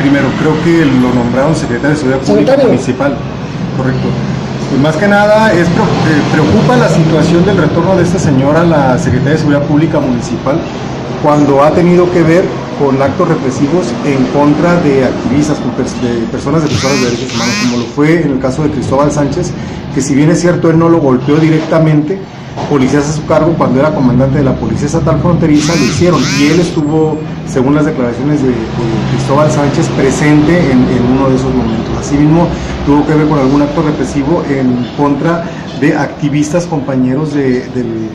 Primero, creo que lo nombraron secretario de Seguridad Pública Secretario. Municipal. Correcto. Pues más que nada es eh, preocupa la situación del retorno de esta señora a la Secretaría de Seguridad Pública Municipal cuando ha tenido que ver con actos represivos en contra de activistas, de personas defensoras de derechos humanos, como lo fue en el caso de Cristóbal Sánchez, que si bien es cierto él no lo golpeó directamente, policías a su cargo cuando era comandante de la Policía Estatal Fronteriza lo hicieron y él estuvo, según las declaraciones de, de Cristóbal Sánchez, presente en, uno de esos momentos. Asimismo, tuvo que ver con algún acto represivo en contra de activistas compañeros de- del,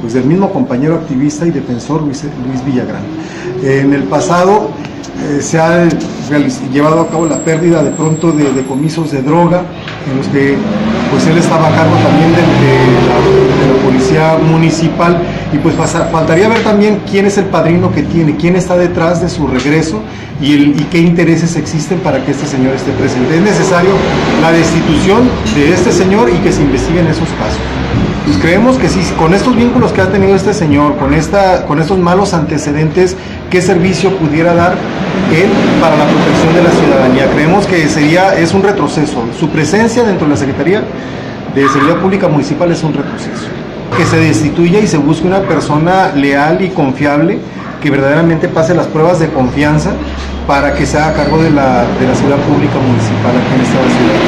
pues, del mismo compañero activista y defensor Luis, Villagrán. En el pasado eh, se ha llevado a cabo la pérdida de pronto de decomisos de droga en los que pues él estaba a cargo también de, de municipal y pues faltaría ver también quién es el padrino que tiene, quién está detrás de su regreso y qué intereses existen para que este señor esté presente. Es necesario la destitución de este señor y que se investiguen esos casos. Pues creemos que sí, con estos vínculos que ha tenido este señor, con, esta, con estos malos antecedentes, ¿qué servicio pudiera dar él para la protección de la ciudadanía? Creemos que sería, es un retroceso. Su presencia dentro de la Secretaría de Seguridad Pública Municipal es un retroceso. Que se destituya y se busque una persona leal y confiable que verdaderamente pase las pruebas de confianza para que se haga cargo de la, de la seguridad pública municipal aquí en esta ciudad.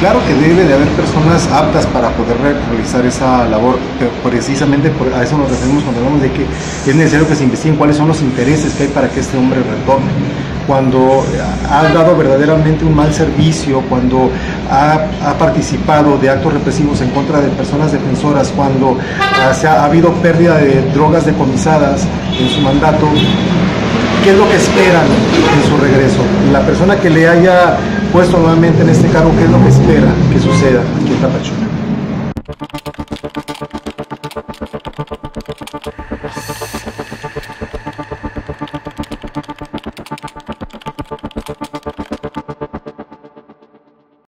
Claro que debe de haber personas aptas para poder re- realizar esa labor, pero precisamente por- a eso nos referimos cuando hablamos de que es necesario que se investiguen cuáles son los intereses que hay para que este hombre retorne. Cuando ha dado verdaderamente un mal servicio, cuando ha, participado de actos represivos en contra de personas defensoras, cuando ha, ha habido pérdida de drogas decomisadas en su mandato, ¿Qué es lo que esperan en su regreso? La persona que le haya puesto nuevamente en este cargo, ¿qué es lo que espera que suceda aquí en Tapachula?